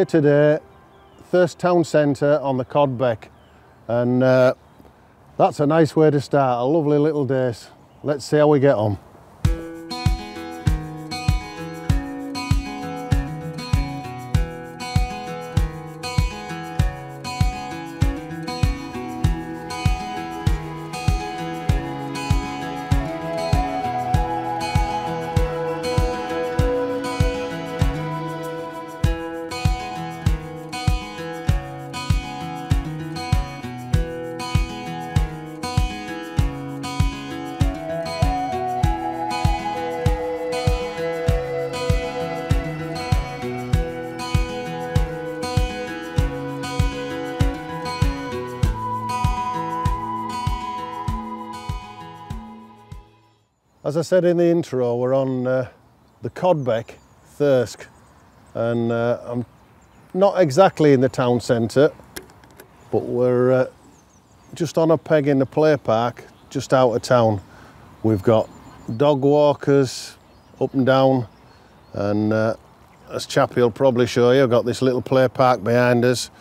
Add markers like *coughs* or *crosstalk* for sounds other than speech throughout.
Here today, Thirsk Town Centre on the Cod Beck, and uh, that's a nice way to start, a lovely little day. Let's see how we get on. Said in the intro, we're on uh, the Cod Beck, Thirsk, and uh, I'm not exactly in the town centre, but we're uh, just on a peg in the play park, just out of town. We've got dog walkers up and down, and uh, as Chappie will probably show you, I've got this little play park behind us.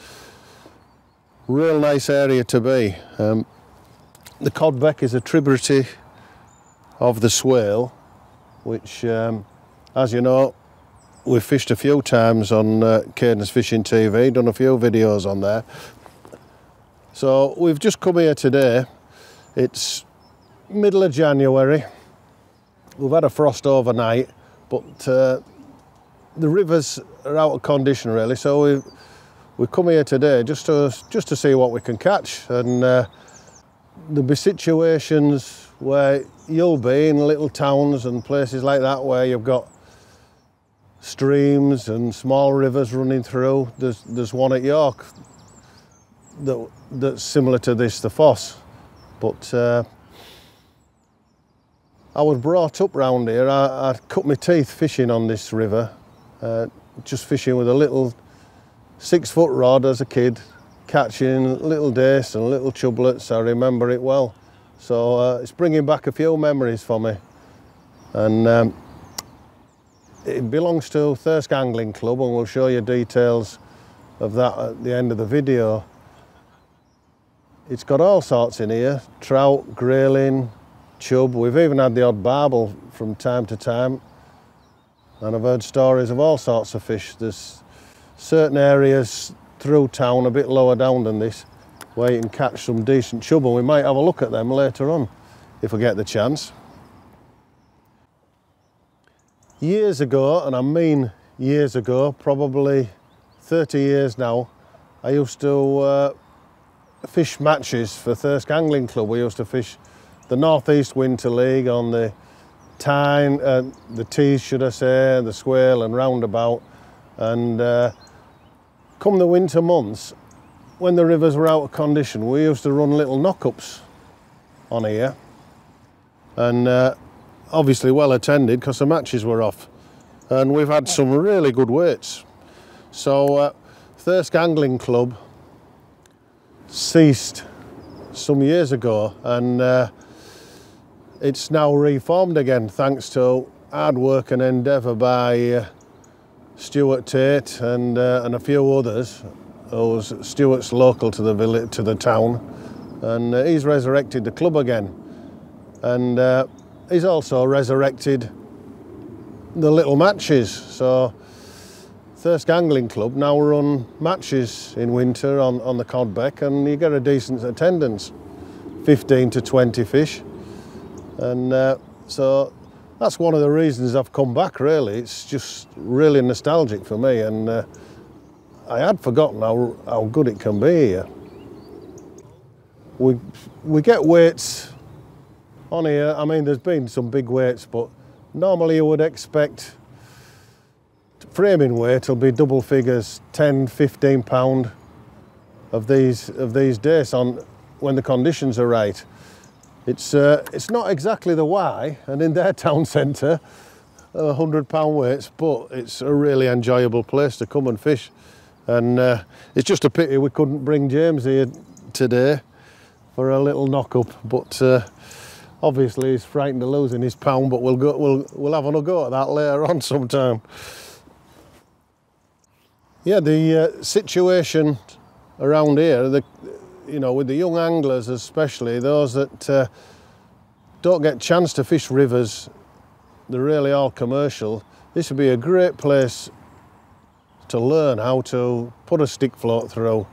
Real nice area to be. Um, the Cod Beck is a tributary of the Swale, which, um, as you know, we've fished a few times on uh, Cadence Fishing TV, done a few videos on there. So we've just come here today. It's middle of January. We've had a frost overnight, but uh, the rivers are out of condition really. So we we come here today just to just to see what we can catch, and uh, there'll be situations where you'll be in little towns and places like that where you've got streams and small rivers running through. There's, there's one at York that, that's similar to this, the Foss. But uh, I was brought up round here. I, I cut my teeth fishing on this river, uh, just fishing with a little six foot rod as a kid, catching little dace and little chublets. I remember it well. So uh, it's bringing back a few memories for me. And um, it belongs to Thirsk Angling Club and we'll show you details of that at the end of the video. It's got all sorts in here, trout, grayling, chub. We've even had the odd barbel from time to time. And I've heard stories of all sorts of fish. There's certain areas through town a bit lower down than this where you can catch some decent chub and we might have a look at them later on if we get the chance. Years ago, and I mean years ago, probably 30 years now, I used to uh, fish matches for Thirsk Angling Club. We used to fish the North East Winter League on the Tyne, uh, the Tees should I say, the Swale and roundabout. And uh, come the winter months, when the rivers were out of condition, we used to run little knock-ups on here. And uh, obviously well attended because the matches were off. And we've had some really good weights. So uh, Angling Club ceased some years ago and uh, it's now reformed again thanks to hard work and endeavour by uh, Stuart Tate and, uh, and a few others who's Stuart's local to the village, to the town, and uh, he's resurrected the club again. And uh, he's also resurrected the little matches. So Thirsk Angling Club now run matches in winter on, on the Cod Beck and you get a decent attendance, 15 to 20 fish. And uh, so that's one of the reasons I've come back really. It's just really nostalgic for me and uh, I had forgotten how, how good it can be here. We, we get weights on here. I mean, there's been some big weights, but normally you would expect framing weight will be double figures, 10, 15 pound of these, of these days on when the conditions are right. It's, uh, it's not exactly the Wye, and in their *laughs* town centre, 100 pound weights, but it's a really enjoyable place to come and fish. And uh, it's just a pity we couldn't bring James here today for a little knock-up, but uh, obviously he's frightened of losing his pound, but we'll, go, we'll, we'll have a go at that later *laughs* on sometime. Yeah, the uh, situation around here, the, you know, with the young anglers especially, those that uh, don't get chance to fish rivers, they're really all commercial. This would be a great place to learn how to put a stick float through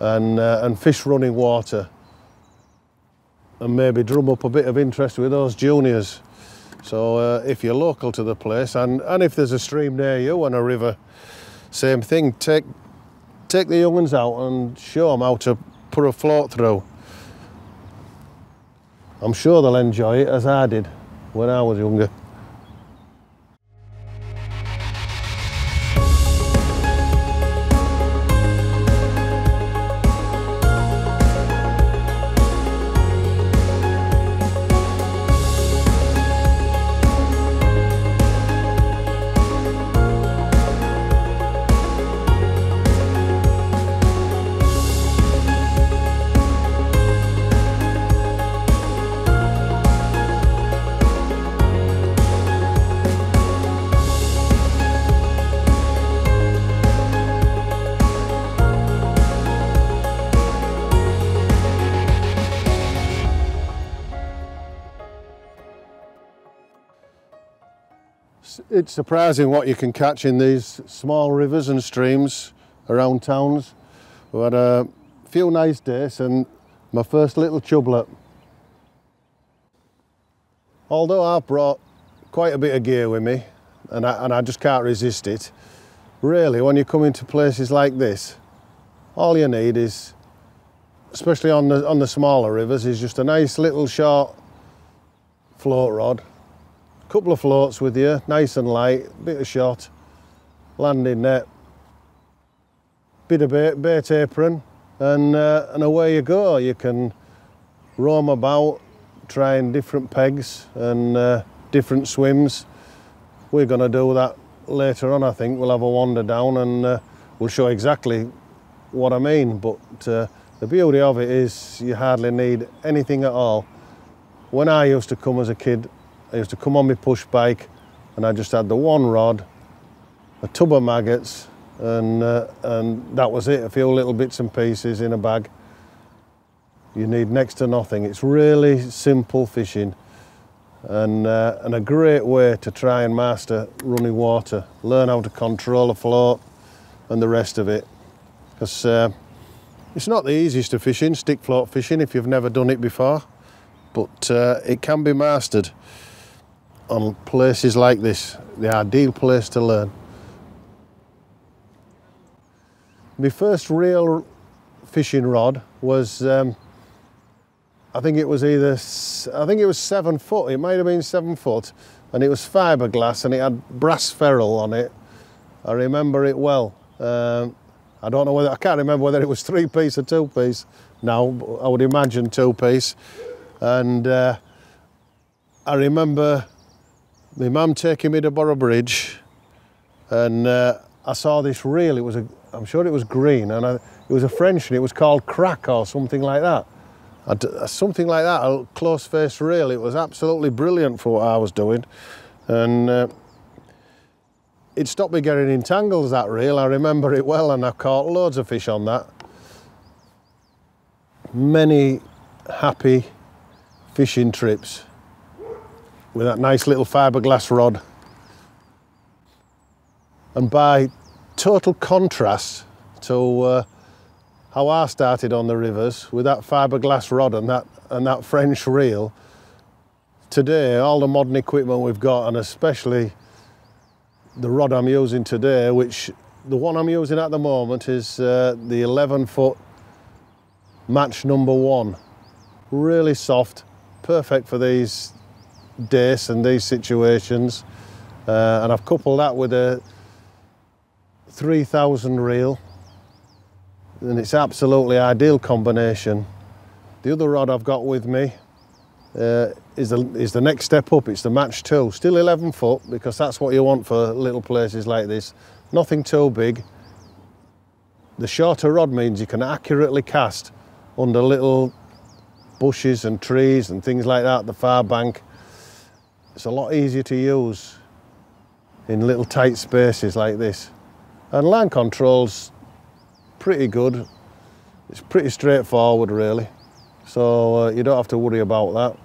and, uh, and fish running water and maybe drum up a bit of interest with those juniors. So uh, if you're local to the place and, and if there's a stream near you and a river, same thing, take, take the young ones out and show them how to put a float through. I'm sure they'll enjoy it as I did when I was younger. It's surprising what you can catch in these small rivers and streams around towns. We had a few nice days and my first little chublet. Although I've brought quite a bit of gear with me and I, and I just can't resist it, really when you come into places like this, all you need is, especially on the, on the smaller rivers, is just a nice little short float rod couple of floats with you, nice and light, bit of shot, landing net, bit of bait, bait apron, and, uh, and away you go. You can roam about, trying different pegs and uh, different swims. We're going to do that later on, I think. We'll have a wander down and uh, we'll show exactly what I mean. But uh, the beauty of it is you hardly need anything at all. When I used to come as a kid, I used to come on my push bike and I just had the one rod, a tub of maggots, and, uh, and that was it, a few little bits and pieces in a bag. You need next to nothing. It's really simple fishing and, uh, and a great way to try and master running water, learn how to control a float and the rest of it. Because uh, it's not the easiest of fishing, stick float fishing, if you've never done it before, but uh, it can be mastered on places like this, the ideal place to learn. My first real fishing rod was, um, I think it was either, I think it was seven foot, it might have been seven foot, and it was fiberglass and it had brass ferrule on it. I remember it well. Um, I don't know whether, I can't remember whether it was three piece or two piece now, I would imagine two piece. And uh, I remember my mum taking me to Boroughbridge and uh, I saw this reel, it was a, I'm sure it was green and I, it was a French and it was called crack or something like that. Uh, something like that, a close face reel. It was absolutely brilliant for what I was doing. And uh, it stopped me getting in tangles, that reel. I remember it well and I caught loads of fish on that. Many happy fishing trips with that nice little fiberglass rod. And by total contrast to uh, how I started on the rivers with that fiberglass rod and that, and that French reel, today all the modern equipment we've got and especially the rod I'm using today, which the one I'm using at the moment is uh, the 11 foot match number one. Really soft, perfect for these days and these situations. Uh, and I've coupled that with a 3000 reel and it's absolutely ideal combination. The other rod I've got with me uh, is, the, is the next step up, it's the Match 2. Still 11 foot because that's what you want for little places like this. Nothing too big. The shorter rod means you can accurately cast under little bushes and trees and things like that, the far bank. It's a lot easier to use in little tight spaces like this. And line control's pretty good. It's pretty straightforward really. So uh, you don't have to worry about that.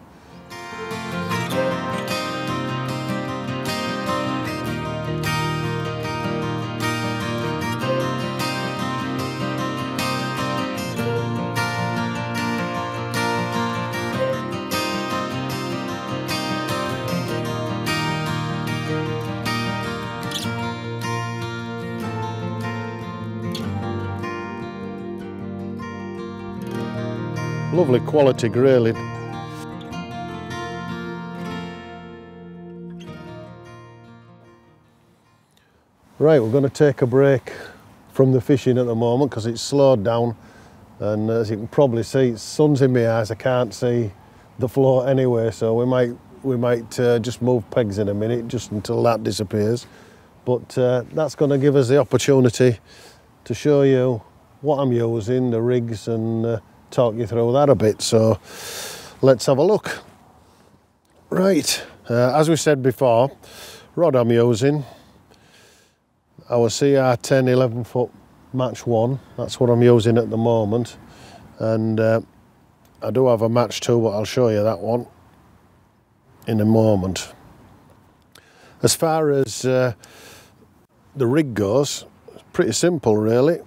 Lovely quality grayling. Right, we're going to take a break from the fishing at the moment because it's slowed down. And as you can probably see, sun's in my eyes, I can't see the floor anyway so we might we might uh, just move pegs in a minute just until that disappears. But uh, that's going to give us the opportunity to show you what I'm using, the rigs and uh, talk you through that a bit. So let's have a look. Right, uh, as we said before, rod I'm using, our CR10 11 foot match one, that's what I'm using at the moment. And uh, I do have a match two, but I'll show you that one in a moment. As far as uh, the rig goes, it's pretty simple really.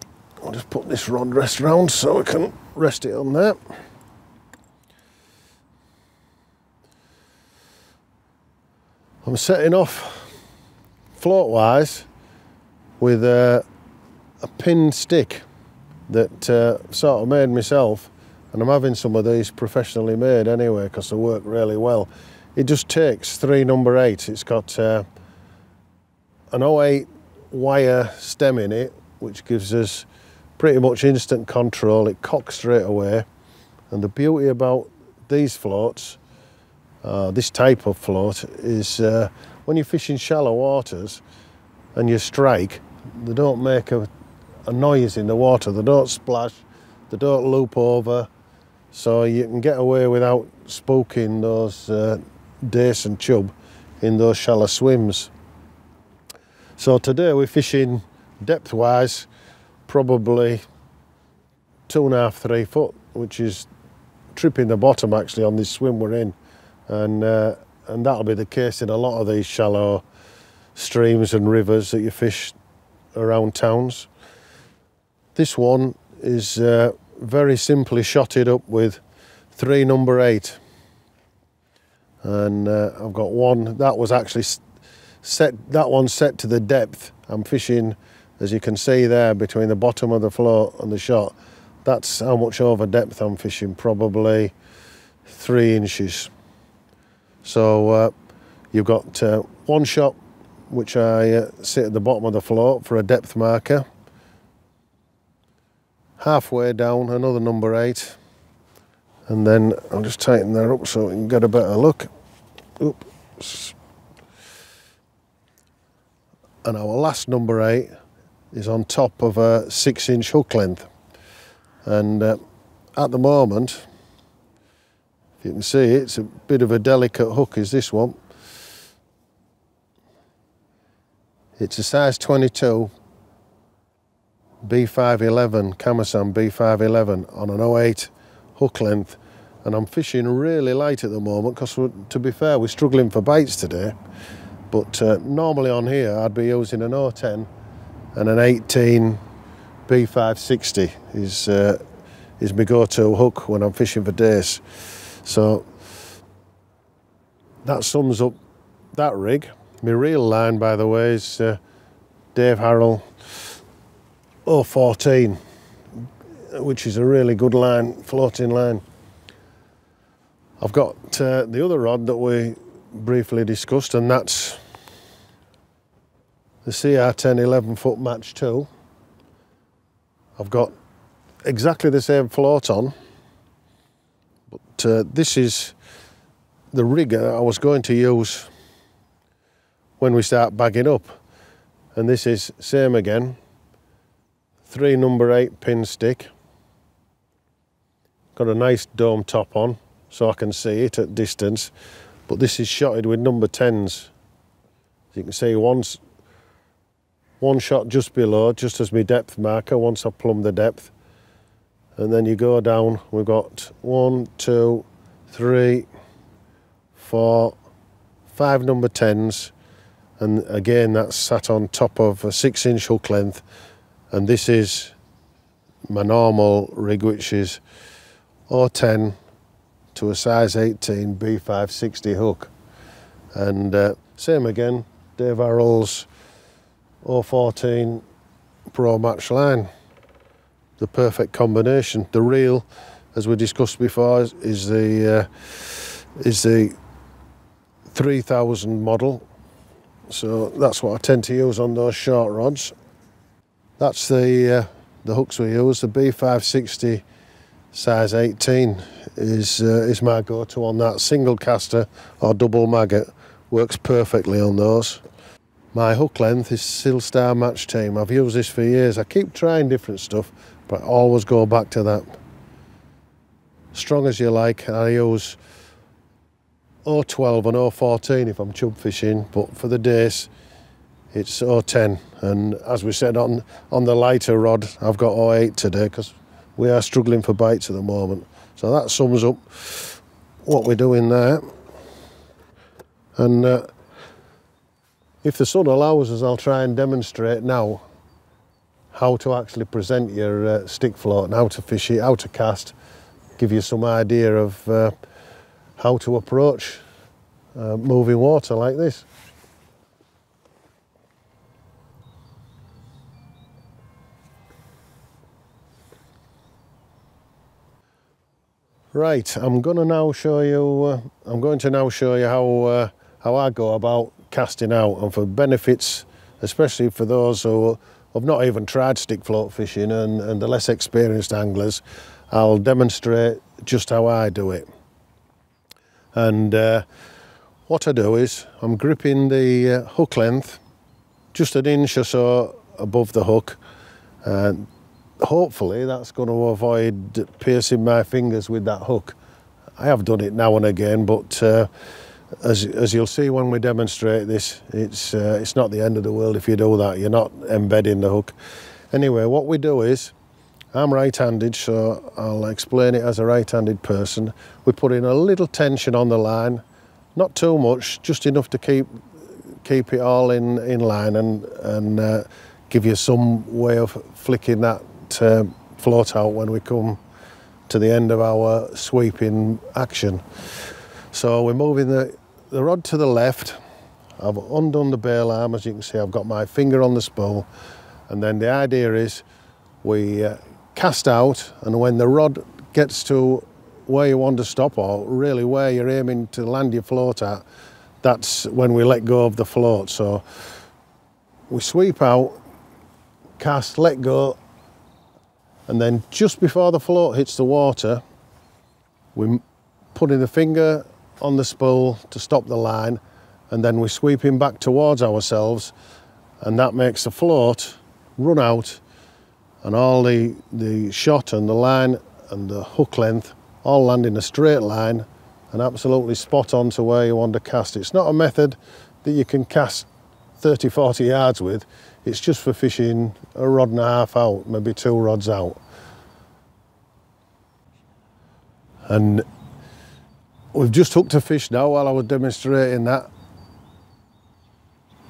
I'll just put this rod rest round so we can rest it on there. I'm setting off float wise with a, a pin stick that uh, sort of made myself and I'm having some of these professionally made anyway because they work really well. It just takes three number eight. It's got uh, an 08 wire stem in it which gives us pretty much instant control. It cocks straight away. And the beauty about these floats, uh, this type of float, is uh, when you fish in shallow waters and you strike, they don't make a, a noise in the water. They don't splash, they don't loop over. So you can get away without spooking those uh, dace and chub in those shallow swims. So today we're fishing depth-wise probably two and a half, three foot, which is tripping the bottom actually on this swim we're in. And, uh, and that'll be the case in a lot of these shallow streams and rivers that you fish around towns. This one is uh, very simply shotted up with three number eight. And uh, I've got one, that was actually set, that one set to the depth. I'm fishing as you can see there between the bottom of the float and the shot that's how much over depth I'm fishing probably three inches. So uh, you've got uh, one shot which I uh, sit at the bottom of the float for a depth marker. Halfway down another number eight. And then I'll just tighten that up so we can get a better look. Oops. and our last number eight is on top of a six inch hook length. And uh, at the moment if you can see it's a bit of a delicate hook is this one. It's a size 22 B511 Kamasan B511 on an 08 hook length. And I'm fishing really light at the moment because to be fair we're struggling for bites today. But uh, normally on here I'd be using an 010 and an 18 B560 is uh, is my go-to hook when I'm fishing for dace. So that sums up that rig. My reel line, by the way, is uh, Dave Harrell 014, which is a really good line, floating line. I've got uh, the other rod that we briefly discussed, and that's the CR10 11 foot match 2. I've got exactly the same float on, but uh, this is the rig I was going to use when we start bagging up. And this is same again, three number eight pin stick. Got a nice dome top on so I can see it at distance, but this is shotted with number 10s. As you can see, one's one shot just below, just as my depth marker once I plumb the depth. And then you go down, we've got one, two, three, four, five number 10s. And again, that's sat on top of a six inch hook length. And this is my normal rig, which is 010 to a size 18 B560 hook. And uh, same again, Dave Harrell's 014 Pro Match line. The perfect combination. The reel, as we discussed before, is, is the uh, is the 3000 model. So that's what I tend to use on those short rods. That's the uh, the hooks we use. The B560 size 18 is uh, is my go-to on that. Single caster or double maggot works perfectly on those. My hook length is Silstar Match Team. I've used this for years. I keep trying different stuff, but I always go back to that. Strong as you like, I use 012 and 014 if I'm chub fishing, but for the days it's 010. And as we said on, on the lighter rod, I've got 08 today because we are struggling for bites at the moment. So that sums up what we're doing there. And uh, if the sun allows us, I'll try and demonstrate now how to actually present your uh, stick float and how to fish it, how to cast, give you some idea of uh, how to approach uh, moving water like this. Right, I'm going to now show you. Uh, I'm going to now show you how uh, how I go about casting out and for benefits, especially for those who have not even tried stick float fishing and, and the less experienced anglers, I'll demonstrate just how I do it. And uh, what I do is I'm gripping the uh, hook length just an inch or so above the hook and hopefully that's going to avoid piercing my fingers with that hook. I have done it now and again but uh, as, as you'll see when we demonstrate this, it's, uh, it's not the end of the world if you do that. You're not embedding the hook. Anyway, what we do is, I'm right-handed, so I'll explain it as a right-handed person. We put in a little tension on the line, not too much, just enough to keep keep it all in, in line and, and uh, give you some way of flicking that uh, float out when we come to the end of our sweeping action. So we're moving the the rod to the left. I've undone the bail arm, as you can see, I've got my finger on the spool. And then the idea is we uh, cast out, and when the rod gets to where you want to stop, or really where you're aiming to land your float at, that's when we let go of the float. So we sweep out, cast, let go, and then just before the float hits the water, we put in the finger on the spool to stop the line and then we sweep him back towards ourselves and that makes the float run out and all the, the shot and the line and the hook length all land in a straight line and absolutely spot on to where you want to cast. It's not a method that you can cast 30, 40 yards with. It's just for fishing a rod and a half out, maybe two rods out. And We've just hooked a fish now while I was demonstrating that.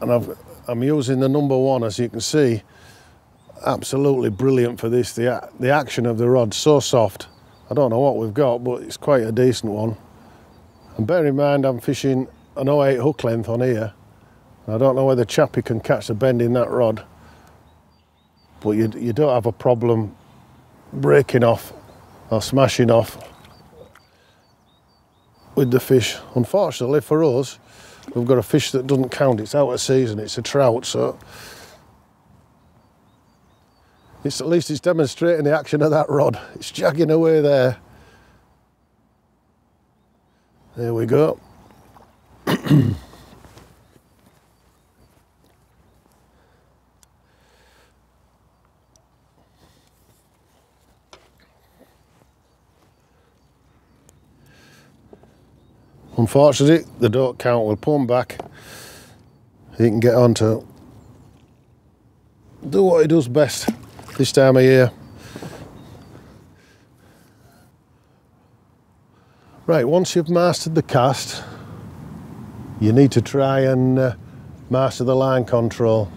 And I've, I'm using the number one, as you can see. Absolutely brilliant for this. The, the action of the rod, so soft. I don't know what we've got, but it's quite a decent one. And bear in mind, I'm fishing an 08 hook length on here. I don't know whether Chappie can catch the bend in that rod, but you, you don't have a problem breaking off or smashing off with the fish. Unfortunately for us, we've got a fish that doesn't count. It's out of season. It's a trout, so it's at least it's demonstrating the action of that rod. It's jagging away there. There we go. *clears throat* Unfortunately, the don't count. We'll pull back. He can get onto do what he does best this time of year. Right, once you've mastered the cast, you need to try and uh, master the line control.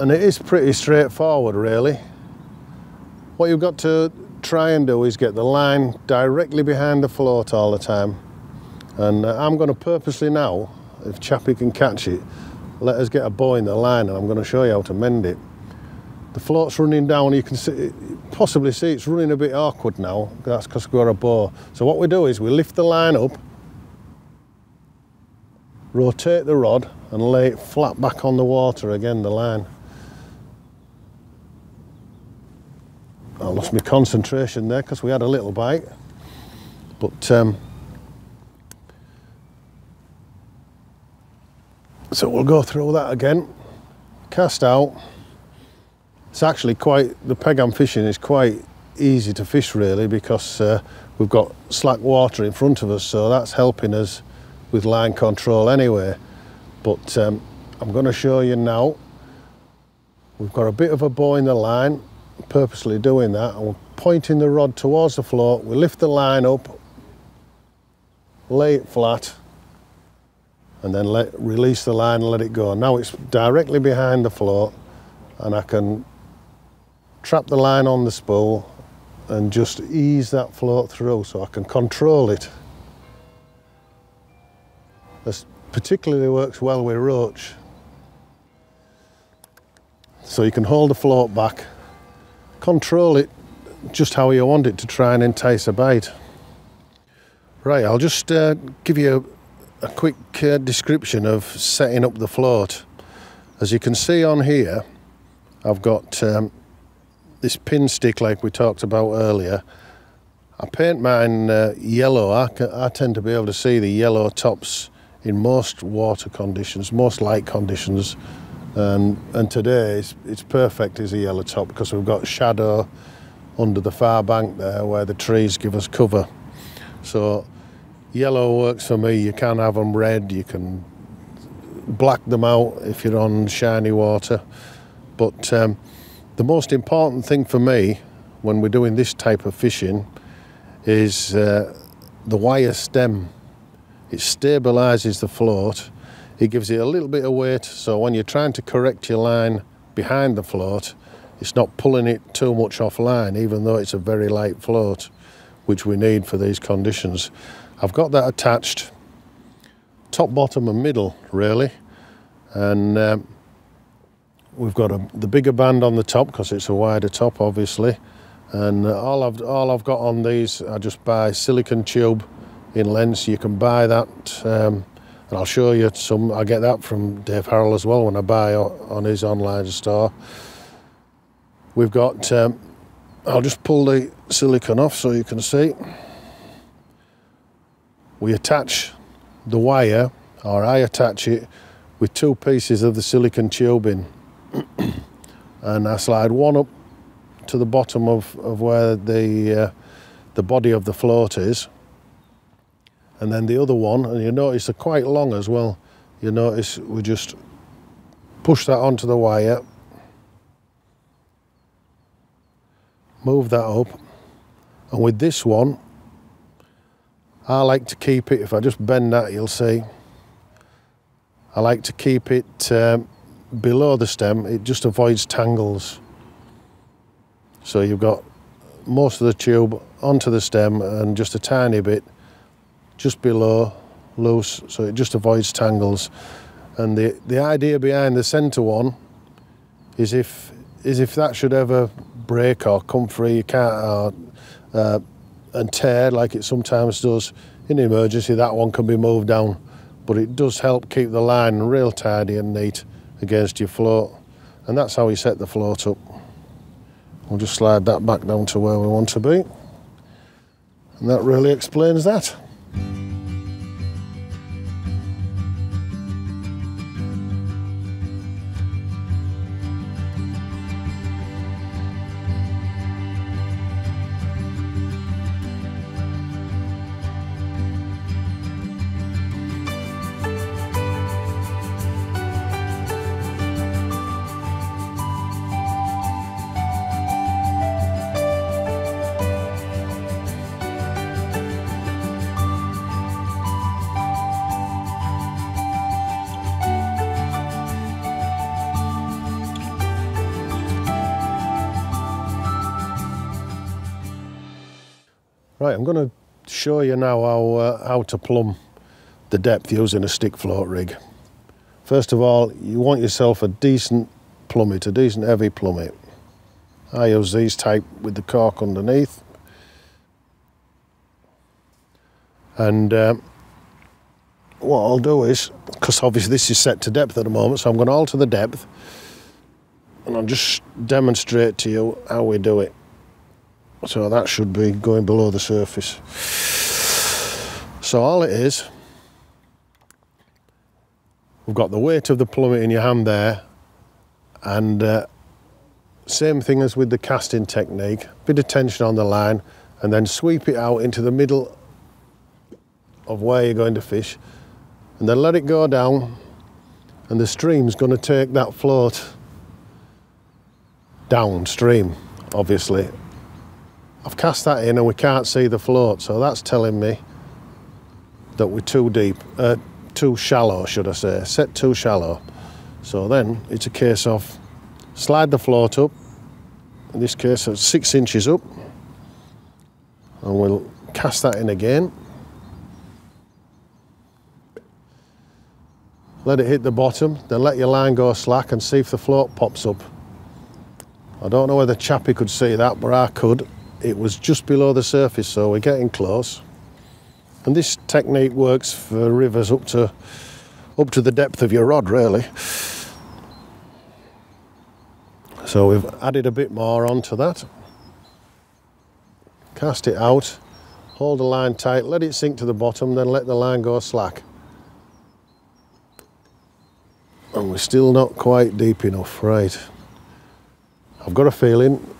And it is pretty straightforward really. What you've got to try and do is get the line directly behind the float all the time. And uh, I'm going to purposely now, if Chappie can catch it, let us get a bow in the line and I'm going to show you how to mend it. The float's running down, you can see, possibly see it's running a bit awkward now, that's because we've got a bow. So what we do is we lift the line up, rotate the rod and lay it flat back on the water again, the line. I lost my concentration there because we had a little bite. But um, so we'll go through that again. Cast out. It's actually quite the peg I'm fishing is quite easy to fish really because uh, we've got slack water in front of us, so that's helping us with line control anyway. But um, I'm going to show you now. We've got a bit of a bow in the line purposely doing that and we're pointing the rod towards the float we lift the line up lay it flat and then let release the line and let it go. Now it's directly behind the float and I can trap the line on the spool and just ease that float through so I can control it. This particularly works well with roach. So you can hold the float back control it just how you want it to try and entice a bite. Right, I'll just uh, give you a, a quick uh, description of setting up the float. As you can see on here, I've got um, this pin stick like we talked about earlier. I paint mine uh, yellow. I, I tend to be able to see the yellow tops in most water conditions, most light conditions. And, and today it's, it's perfect as a yellow top because we've got shadow under the far bank there where the trees give us cover. So yellow works for me. You can have them red, you can black them out if you're on shiny water. But um, the most important thing for me when we're doing this type of fishing is uh, the wire stem. It stabilises the float it gives it a little bit of weight so when you're trying to correct your line behind the float it's not pulling it too much off line even though it's a very light float which we need for these conditions. I've got that attached top, bottom and middle really. And um, we've got a, the bigger band on the top because it's a wider top obviously. And uh, all I've all I've got on these I just buy silicon tube in lengths. You can buy that um, and I'll show you some. I get that from Dave Harrell as well when I buy on his online store. We've got, um, I'll just pull the silicone off so you can see. We attach the wire, or I attach it with two pieces of the silicon tubing. *clears throat* and I slide one up to the bottom of, of where the, uh, the body of the float is and then the other one, and you notice they're quite long as well. You notice we just push that onto the wire, move that up, and with this one, I like to keep it, if I just bend that, you'll see, I like to keep it um, below the stem, it just avoids tangles. So you've got most of the tube onto the stem and just a tiny bit just below loose so it just avoids tangles. And the the idea behind the center one is if is if that should ever break or come free you can't uh, uh, and tear like it sometimes does in emergency that one can be moved down. But it does help keep the line real tidy and neat against your float. And that's how we set the float up. We'll just slide that back down to where we want to be. And that really explains that Bye. Right, I'm going to show you now how, uh, how to plumb the depth using a stick float rig. First of all, you want yourself a decent plummet, a decent heavy plummet. I use these type with the cork underneath. And um, what I'll do is, because obviously this is set to depth at the moment, so I'm going to alter the depth and I'll just demonstrate to you how we do it. So that should be going below the surface. So all it is, we've got the weight of the plummet in your hand there, and uh, same thing as with the casting technique, bit of tension on the line, and then sweep it out into the middle of where you're going to fish, and then let it go down, and the stream's going to take that float downstream, obviously, I've cast that in and we can't see the float, so that's telling me that we're too deep, uh, too shallow, should I say, set too shallow. So then it's a case of slide the float up, in this case it's six inches up, and we'll cast that in again. Let it hit the bottom, then let your line go slack and see if the float pops up. I don't know whether Chappie could see that, but I could it was just below the surface, so we're getting close. And this technique works for rivers up to up to the depth of your rod, really. So we've added a bit more onto that. Cast it out, hold the line tight, let it sink to the bottom, then let the line go slack. And we're still not quite deep enough, right. I've got a feeling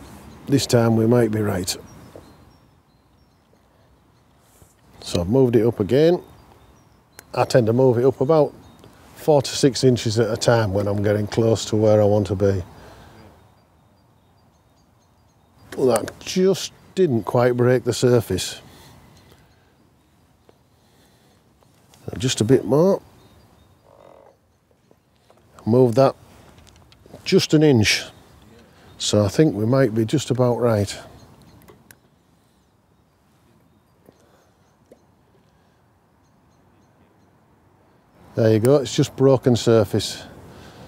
this time we might be right. So I've moved it up again. I tend to move it up about four to six inches at a time when I'm getting close to where I want to be. Well, that just didn't quite break the surface. Just a bit more. Move that just an inch so I think we might be just about right. There you go, it's just broken surface.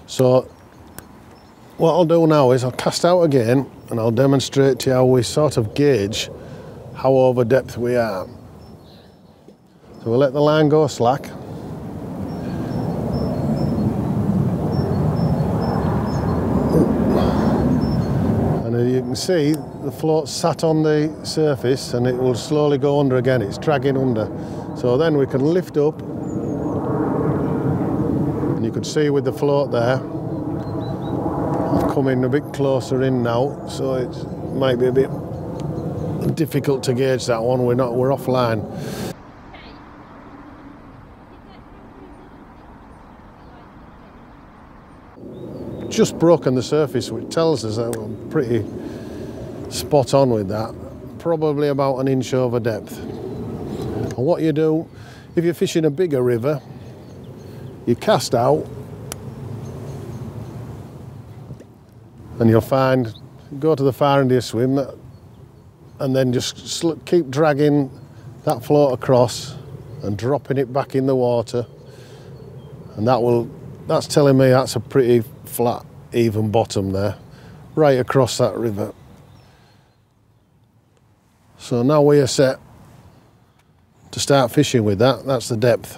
So what I'll do now is I'll cast out again and I'll demonstrate to you how we sort of gauge how over depth we are. So we'll let the line go slack. you can see the float sat on the surface and it will slowly go under again. It's dragging under. So then we can lift up and you can see with the float there, I've come in a bit closer in now, so it might be a bit difficult to gauge that one. We're not, we're offline. just broken the surface, which tells us that we're pretty spot on with that. Probably about an inch over depth. And what you do, if you're fishing a bigger river, you cast out and you'll find, go to the far end of your swim and then just keep dragging that float across and dropping it back in the water and that will that's telling me that's a pretty flat, even bottom there, right across that river. So now we are set to start fishing with that. That's the depth.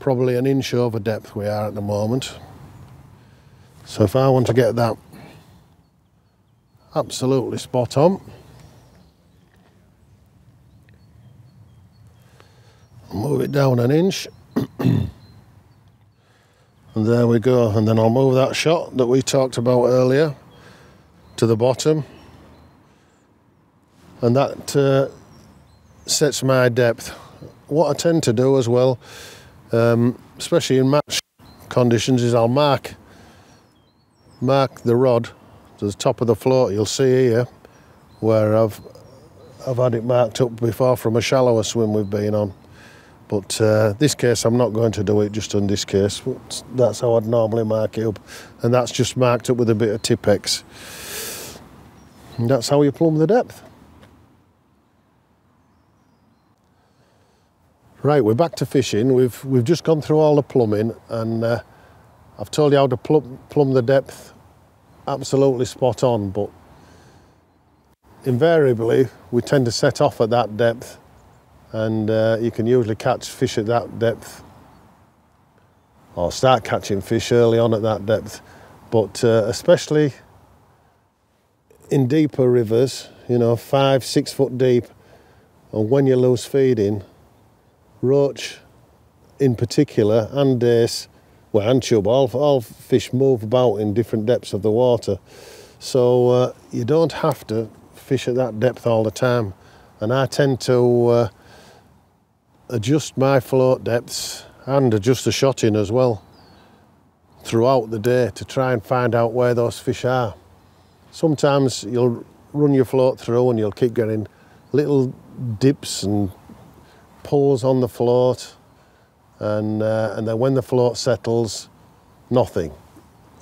Probably an inch over depth we are at the moment. So if I want to get that absolutely spot on, move it down an inch. *coughs* And there we go. And then I'll move that shot that we talked about earlier to the bottom. And that uh, sets my depth. What I tend to do as well, um, especially in match conditions, is I'll mark mark the rod to the top of the float. You'll see here where I've I've had it marked up before from a shallower swim we've been on. But uh, this case, I'm not going to do it just on this case. But That's how I'd normally mark it up. And that's just marked up with a bit of Tipp-Ex. And that's how you plumb the depth. Right, we're back to fishing. We've we've just gone through all the plumbing, and uh, I've told you how to plumb, plumb the depth. Absolutely spot on, but invariably we tend to set off at that depth, and uh, you can usually catch fish at that depth, or start catching fish early on at that depth. But uh, especially in deeper rivers, you know, five, six foot deep, and when you lose feeding roach in particular and dace, well, and chub, all, all fish move about in different depths of the water. So uh, you don't have to fish at that depth all the time. And I tend to uh, adjust my float depths and adjust the shotting as well throughout the day to try and find out where those fish are. Sometimes you'll run your float through and you'll keep getting little dips and pulls on the float, and, uh, and then when the float settles, nothing.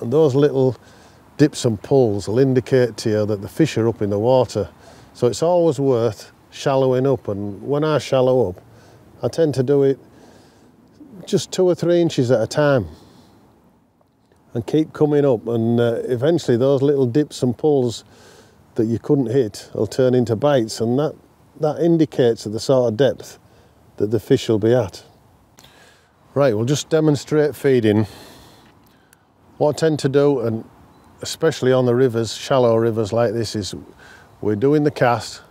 And those little dips and pulls will indicate to you that the fish are up in the water. So it's always worth shallowing up. And when I shallow up, I tend to do it just two or three inches at a time and keep coming up. And uh, eventually, those little dips and pulls that you couldn't hit will turn into bites, and that, that indicates at the sort of depth that the fish will be at. Right, we'll just demonstrate feeding. What I tend to do, and especially on the rivers, shallow rivers like this, is we're doing the cast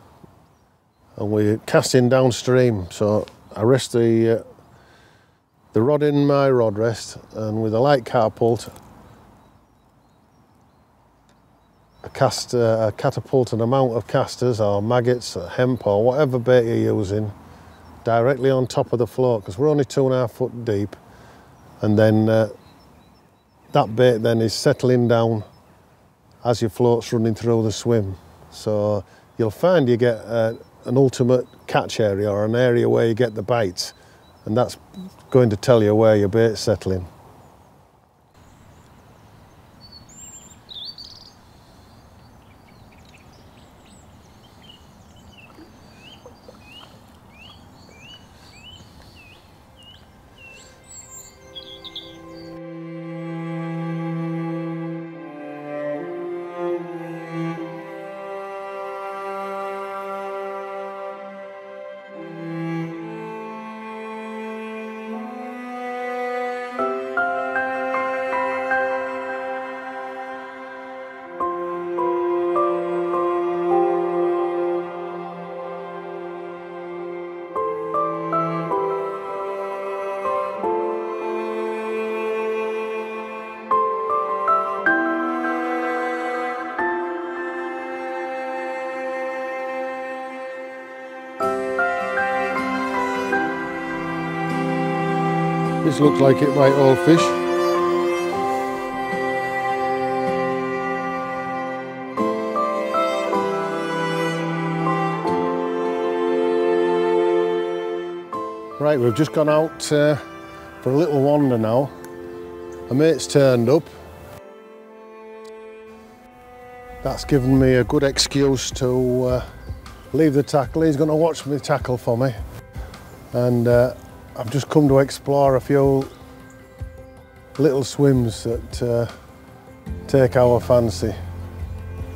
and we're casting downstream. So I rest the uh, the rod in my rod rest and with a light catapult I cast uh, I catapult an amount of casters or maggots or hemp or whatever bait you're using directly on top of the float because we're only two and a half foot deep and then uh, that bait then is settling down as your float's running through the swim so you'll find you get uh, an ultimate catch area or an area where you get the bites and that's going to tell you where your bait's settling. This looks like it might all fish. Right, we've just gone out uh, for a little wander now. A mate's turned up. That's given me a good excuse to uh, leave the tackle. He's going to watch me tackle for me. And uh, I've just come to explore a few little swims that uh, take our fancy.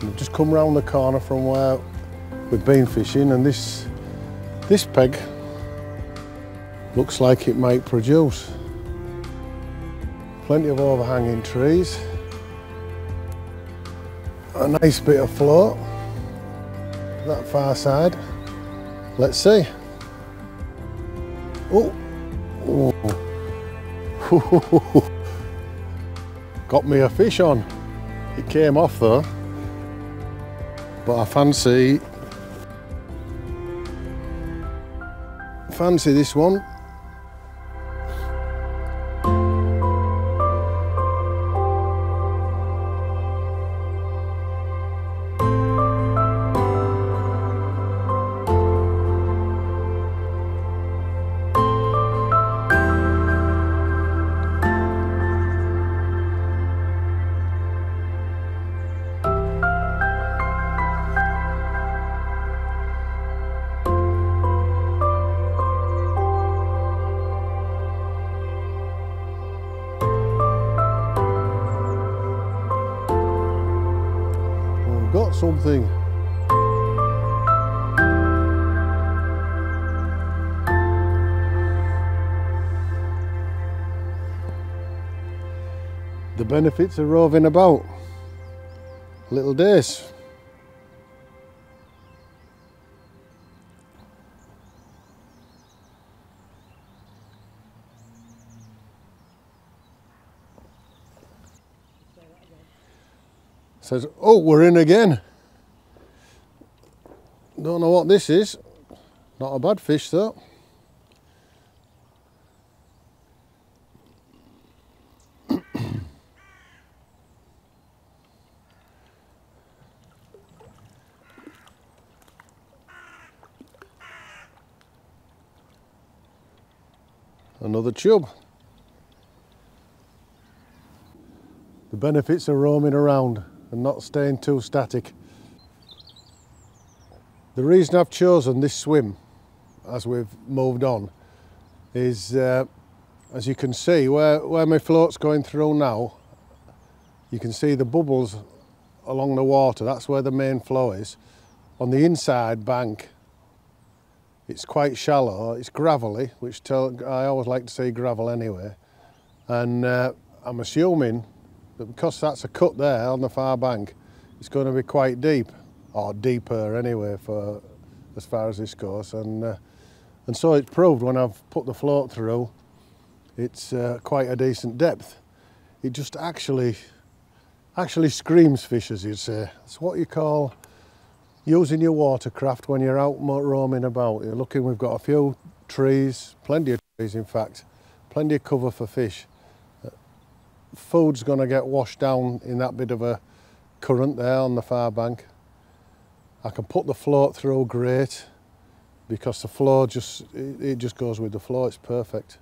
We've just come round the corner from where we've been fishing and this, this peg looks like it might produce. Plenty of overhanging trees, a nice bit of float, that far side. Let's see. Oh. *laughs* Got me a fish on. It came off though. But I fancy fancy this one. Benefits of roving about. Little dace. Says, oh, we're in again. Don't know what this is. Not a bad fish though. Another chub. The benefits of roaming around and not staying too static. The reason I've chosen this swim as we've moved on is uh, as you can see where, where my float's going through now you can see the bubbles along the water that's where the main flow is on the inside bank it's quite shallow it's gravelly which tell, I always like to see gravel anyway and uh, I'm assuming that because that's a cut there on the far bank, it's going to be quite deep, or deeper anyway, for as far as this goes. And uh, and so it's proved when I've put the float through, it's uh, quite a decent depth. It just actually actually screams fish, as you'd say. It's what you call using your watercraft when you're out roaming about. You're looking, we've got a few trees, plenty of trees in fact, plenty of cover for fish uh, food's going to get washed down in that bit of a current there on the far bank. I can put the float through great because the flow just, it, it just goes with the flow, it's perfect.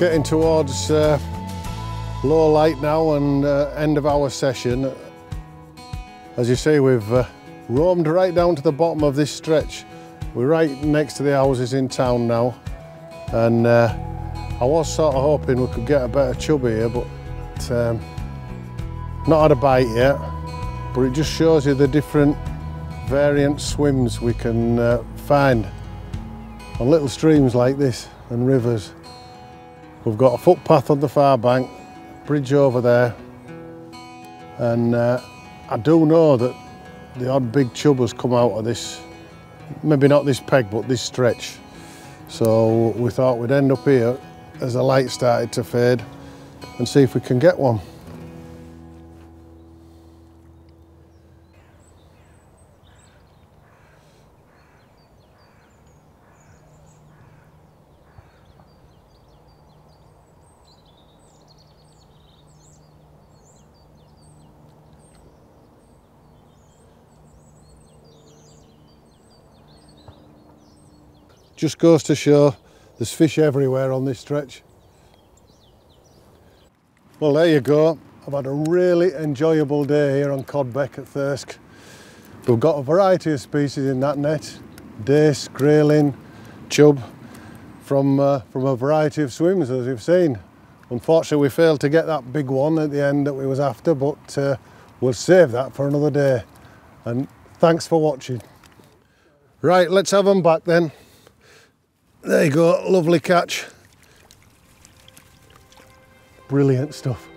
Getting towards uh, low light now and uh, end of our session. As you see, we've uh, roamed right down to the bottom of this stretch. We're right next to the houses in town now. And uh, I was sort of hoping we could get a better chub here, but um, not had a bite yet. But it just shows you the different variant swims we can uh, find on little streams like this and rivers. We've got a footpath on the far bank, bridge over there, and uh, I do know that the odd big chub has come out of this, maybe not this peg, but this stretch. So we thought we'd end up here as the light started to fade and see if we can get one. Just goes to show there's fish everywhere on this stretch. Well, there you go. I've had a really enjoyable day here on Cod Beck at Thirsk. We've got a variety of species in that net. Dace, grayling, chub, from, uh, from a variety of swims as you've seen. Unfortunately, we failed to get that big one at the end that we was after, but uh, we'll save that for another day. And thanks for watching. Right, let's have them back then. There you go, lovely catch. Brilliant stuff.